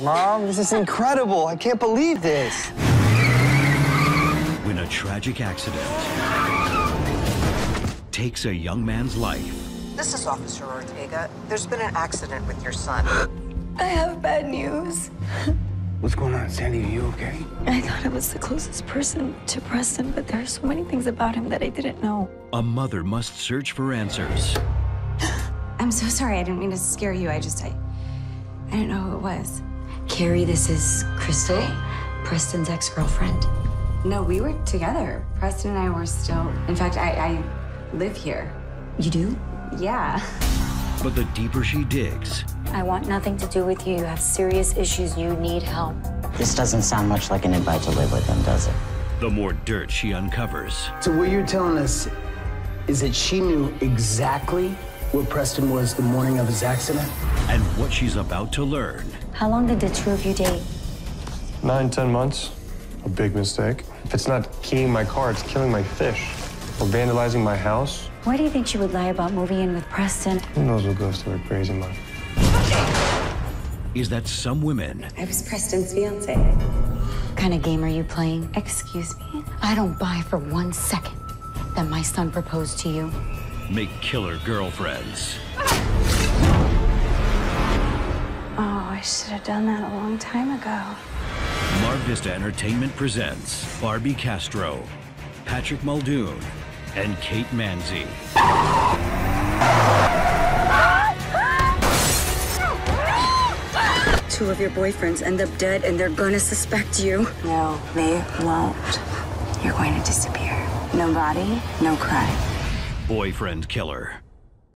Mom, this is incredible. I can't believe this. When a tragic accident takes a young man's life, This is Officer Ortega. There's been an accident with your son. I have bad news. What's going on, Sandy? Are you okay? I thought I was the closest person to Preston, but there are so many things about him that I didn't know. a mother must search for answers. I'm so sorry. I didn't mean to scare you. I just, I, I didn't know who it was. Carrie, this is Crystal, Preston's ex-girlfriend. No, we were together. Preston and I were still. In fact, I, I live here. You do? Yeah. But the deeper she digs, I want nothing to do with you. You have serious issues. You need help. This doesn't sound much like an invite to live with him, does it? the more dirt she uncovers. So what you're telling us is that she knew exactly where Preston was the morning of his accident? and what she's about to learn. How long did the two of you date? Nine, ten months. A big mistake. If it's not keying my car, it's killing my fish. Or vandalizing my house. Why do you think she would lie about moving in with Preston? Who knows what goes through her crazy mind? Is that some women I was Preston's fiance. What kind of game are you playing? Excuse me? I don't buy for one second that my son proposed to you. Make killer girlfriends. Oh, I should have done that a long time ago. Mar Vista Entertainment presents Barbie Castro, Patrick Muldoon, and Kate Manzi. Two of your boyfriends end up dead and they're gonna suspect you. No, they won't. You're going to disappear. No body, no crime. Boyfriend Killer.